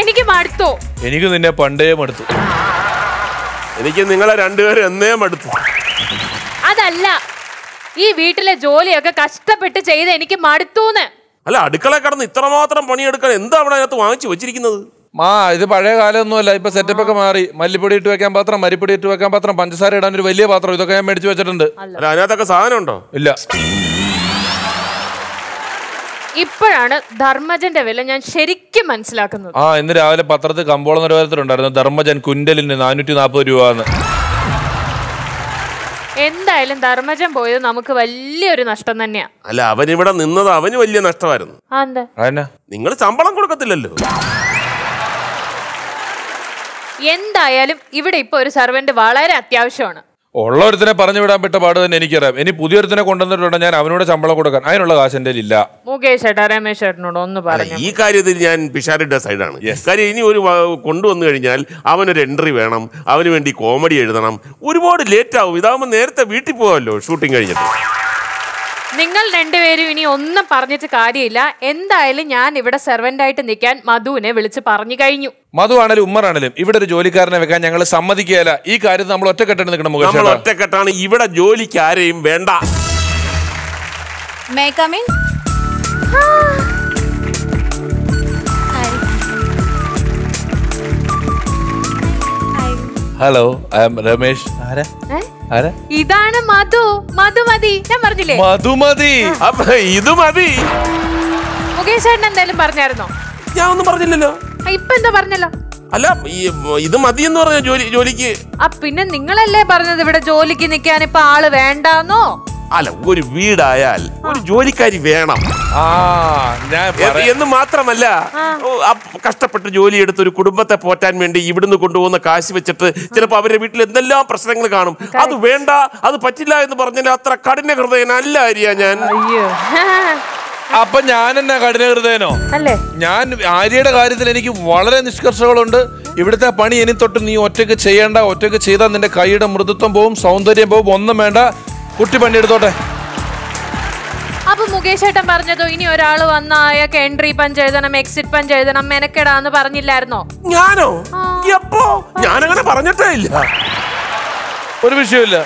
എനിക്ക് മടുത്തു എനിക്ക് നിന്നെ പണ്ടേ മടുത്തു. എനിക്ക് നിങ്ങളെ രണ്ടുപേരും എന്നേ മടുത്തു. അതല്ല ഈ വീട്ടിലെ ജോലിയൊക്കെ കഷ്ടപ്പെട്ട് ചെയ്ത് എനിക്ക് മടുത്തൂന്ന്. അല്ല അടുക്കള കടന്ന് ഇത്രമാത്രം പണിയെടുക്കാൻ എന്താ അവിടെ അതിനകത്ത് വാങ്ങിച്ചു വെച്ചിരിക്കുന്നത്? മാ ഇത് പഴയ കാലമൊന്നുമല്ല ഇപ്പൊ സെറ്റപ്പ് ഒക്കെ മാറി. മല്ലിപ്പൊടി ഇട്ട് വെക്കാൻ പാത്രം മരിപ്പൊടി ഇട്ട് വെക്കാൻ പാത്രം പഞ്ചസാര ഇടാൻ ഒരു വലിയ പാത്രം. ഇതൊക്കെ ഞാൻ മേടിച്ചു വെച്ചിട്ടുണ്ട്. അല്ല. അതിനകത്തൊക്കെ സാധനം ഉണ്ടോ ഇല്ല. ഇപ്പോഴാണ് ധർമ്മജന്റെ വില ഞാൻ ശരിക്കും മനസ്സിലാക്കുന്നത്. ആ ഇന്ന് രാവിലെ പത്രത്തിൽ കമ്പോള നിലവാരത്തിലുണ്ടായിരുന്നു ധർമ്മജൻ കുന്റലിന് നാനൂറ്റി നാൽപ്പത് രൂപ എന്ന് എന്തായാലും ധർമ്മജൻ പോയത് നമുക്ക് വലിയൊരു നഷ്ടം തന്നെയാ. അല്ല അവനിവിടെ നിന്നത് അവന് വലിയ നഷ്ടമായിരുന്നു. നിങ്ങൾ ശമ്പളം കൊടുക്കത്തില്ലല്ലോ. എന്തായാലും ഇവിടെ ഇപ്പൊ ഒരു സർവന്റ് വളരെ അത്യാവശ്യമാണ്. ഉള്ള ഒരുത്തിനെ പറഞ്ഞു വിടാൻ പെട്ട പാട് തന്നെ എനിക്കറിയാം. ഇനി പുതിയൊരുത്തിനെ കൊണ്ടുവന്നിട്ടുണ്ട്? ഞാൻ അവനോട് ശമ്പളം കൊടുക്കാൻ. അതിനുള്ള കാശ് എന്റെ ഇല്ല മുകേഷ് ഏട്ടാ രമേശ് ഏട്ടനോട് ഒന്ന് പറഞ്ഞു? ഈ കാര്യത്തിൽ ഞാൻ പിഷാരിന്റെ സൈഡാണ് കാര്യം ഇനി ഒരു കൊണ്ടുവന്നു കഴിഞ്ഞാൽ അവനൊരു എൻട്രി വേണം. അവന് വേണ്ടി കോമഡി എഴുതണം. ഒരുപാട് ലേറ്റ് ആവും. ഇതാവുമ്പോൾ നേരത്തെ വീട്ടിൽ പോകാമല്ലോ ഷൂട്ടിംഗ് കഴിഞ്ഞിട്ട്. നിങ്ങൾ രണ്ടുപേരും ഇനി ഒന്നും പറഞ്ഞിട്ട് കാര്യമില്ല. എന്തായാലും ഞാൻ ഇവിടെ സെർവന്റ് ആയിട്ട് നിൽക്കാൻ മധുവിനെ വിളിച്ച് പറഞ്ഞു കഴിഞ്ഞു. മധു ആണെങ്കിലും ഉമ്മറാണെങ്കിലും ഇവിടെ ഒരു ജോലിക്കാരനെ വെക്കാൻ ഞങ്ങൾ സമ്മതിക്കുകയല്ല. ഈ കാര്യത്തിൽ നമ്മൾ ഒറ്റക്കെട്ടാണ് നിൽക്കണം നമ്മൾ ഒറ്റക്കെട്ടാണ്. ഇവിടെ ജോലിക്ക് ആരെയും വേണ്ട. ഹലോ ഐ എം രമേഷ് ആരാ? ഇതാണ് മധു. മധു മതി. ഞാൻ പറഞ്ഞില്ലേ? മധുമതി അപ്പൊ ഇത് മതി. മുകേഷ് ചേട്ടൻ എന്തായാലും പറഞ്ഞായിരുന്നോ? ഞാൻ ഒന്നും പറഞ്ഞില്ലല്ലോ. ആ, ഇപ്പൊ എന്താ പറഞ്ഞല്ലോ? അല്ല ഈ ഇത് മതി എന്ന് പറഞ്ഞ ജോലി ജോലിക്ക്? ആ പിന്നെ നിങ്ങളല്ലേ പറഞ്ഞത് ഇവിടെ ജോലിക്ക് നിൽക്കാൻ ഇപ്പൊ ആൾ വേണ്ടാന്നോ? അല്ല ഒരു വീടായാൽ ഒരു ജോലിക്കാരി വേണം. ആ ഞാൻ എന്ന് മാത്രമല്ല ഓ, ആ കഷ്ടപ്പെട്ട് ജോലിയെടുത്ത് ഒരു കുടുംബത്തെ പോറ്റാൻ വേണ്ടി ഇവിടുന്ന് കൊണ്ടുപോകുന്ന കാശ് വെച്ചിട്ട് ചിലപ്പോൾ അവരുടെ വീട്ടിൽ എന്തെല്ലാം പ്രശ്നങ്ങൾ കാണും. അത് വേണ്ട അത് പറ്റില്ല എന്ന് പറഞ്ഞാൽ അത്ര കഠിന ഹൃദയനല്ല ആര്യ ഞാൻ. അയ്യോ. അപ്പൊ ഞാൻ എന്നാ കഠിന ഹൃദയനോ? അല്ലേ? ഞാൻ ആര്യയുടെ കാര്യത്തിൽ എനിക്ക് വളരെ നിഷ്കർഷകളുണ്ട്. ഇവിടുത്തെ പണി ഇനി തൊട്ട് നീ ഒറ്റയ്ക്ക് ചെയ്യേണ്ട ഒറ്റയ്ക്ക് ചെയ്താൽ നിന്റെ കൈയുടെ മൃദുത്വം പോവും സൗന്ദര്യം പോവും ഒന്നും വേണ്ട. കുട്ടി പണി എടുത്തോട്ടെ. അപ്പൊ മുകേഷ് ഏട്ടൻ പറഞ്ഞതോ ഇനി ഒരാൾ വന്ന അയാൾക്ക് എൻട്രി പഞ്ച് എഴുതണം എക്സിറ്റ് പഞ്ച് എഴുതണം മെനക്കെടാന്ന് പറഞ്ഞില്ലായിരുന്നോ? ഞാനോ? എപ്പോ? ഞാനങ്ങനെ പറഞ്ഞിട്ടേ ഇല്ല. ഒരു വിഷയമില്ല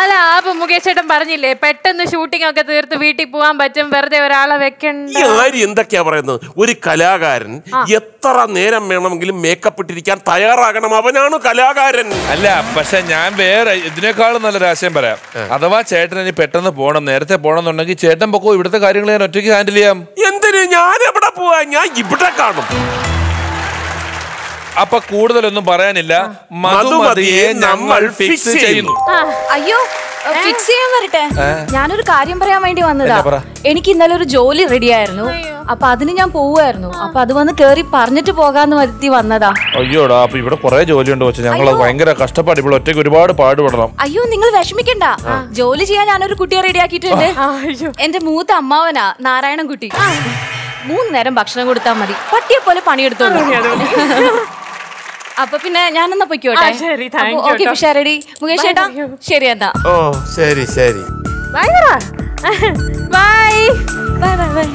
അല്ല അപ്പൊ മുകേഷ് ഏട്ടൻ പറഞ്ഞില്ലേ പെട്ടെന്ന് ഷൂട്ടിംഗ് ഒക്കെ തീർത്ത് വീട്ടിൽ പോവാൻ പറ്റും വെറുതെ ഒരാളെ വെക്കണ്ട. ഈ ആര് എന്തൊക്കെയാ പറയുന്നത്? ഒരു കലാകാരൻ എത്ര നേരം വേണമെങ്കിലും മേക്കപ്പ് ഇട്ടിരിക്കാൻ തയ്യാറാകണം. അവനാണ് കലാകാരൻ. അല്ല പക്ഷെ ഞാൻ വേറെ ഇതിനേക്കാളും നല്ലൊരു ആശയം പറയാം. അഥവാ ചേട്ടൻ ഇനി പെട്ടെന്ന് പോകണം നേരത്തെ പോകണം എന്നുണ്ടെങ്കിൽ ചേട്ടൻ പൊക്കോ ഇവിടുത്തെ കാര്യങ്ങൾ ഞാൻ ഒറ്റയ്ക്ക് ഹാൻഡിൽ ചെയ്യാം. എന്തിന്? ഞാൻ എവിടെ പോവാ? ഞാൻ ഇവിടെ കാണും. അപ്പൊ കൂടുതലൊന്നും പറയാനില്ല. മധുമതിയെ നമ്മൾ ഫിക്സ് ചെയ്യുന്നു. അയ്യോ ഫിക്സ് ചെയ്യാൻ വരട്ടെ. ഞാനൊരു കാര്യം പറയാൻ വേണ്ടി വന്നതാ. എനിക്ക് ഇന്നലെ ഒരു ജോലി റെഡി ആയിരുന്നു. അപ്പൊ അതിന് ഞാൻ പോവായിരുന്നു അപ്പൊ അത് വന്ന് കേറി പറഞ്ഞിട്ട് പോകാന്ന് വരുത്തി വന്നതാ. അയ്യോടാ അപ്പൊ ഇവിടെ കുറെ ജോലി വെച്ചാൽ ഞങ്ങൾ ഭയങ്കര കഷ്ടപ്പാട്. ഇവിടെ ഒറ്റയ്ക്ക് ഒരുപാട് പാടുപെടണം. അയ്യോ നിങ്ങൾ വിഷമിക്കണ്ട. ജോലി ചെയ്യാൻ ഞാനൊരു കുട്ടിയെ റെഡി റെഡിയാക്കിയിട്ടുണ്ട് എന്റെ മൂത്ത അമ്മാവനാ നാരായണൻ കുട്ടി മൂന്ന് നേരം ഭക്ഷണം കൊടുത്താൽ മതി. പട്ടിയെ പോലെ പണിയെടുത്തോളൂ അപ്പൊ പിന്നെ ഞാനെന്നാ പൊയ്ക്കോട്ടെ ശരി, ഓക്കെ മുകേഷ് ചേട്ടാ ശരി എന്നാ. ഓ ശരി ശരി. Bye bye bye bye bye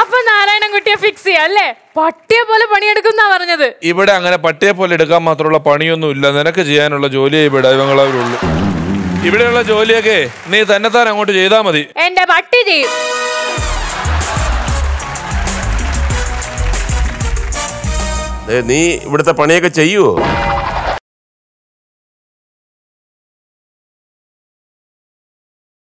അപ്പൊ നാരായണൻകുട്ടിയെ ഫിക്സ് ചെയ്യാം അല്ലേ? പട്ടിയെ പോലെ പണിയെടുക്കുന്ന പറഞ്ഞത്. ഇവിടെ അങ്ങനെ പട്ടിയെ പോലെ എടുക്കാൻ മാത്രമുള്ള പണിയൊന്നും ഇല്ല. നിനക്ക് ചെയ്യാനുള്ള ജോലിയെ ഇവിടെ ഇവങ്ങളവരുള്ളൂ ഇവിടെയുള്ള ജോലിയൊക്കെ നീ തന്നെത്താൻ അങ്ങോട്ട് ചെയ്താൽ മതി. എന്റെ പട്ടി ചെയ്യും. നീ ഇവിടുത്തെ പണിയൊക്കെ ചെയ്യുവോ?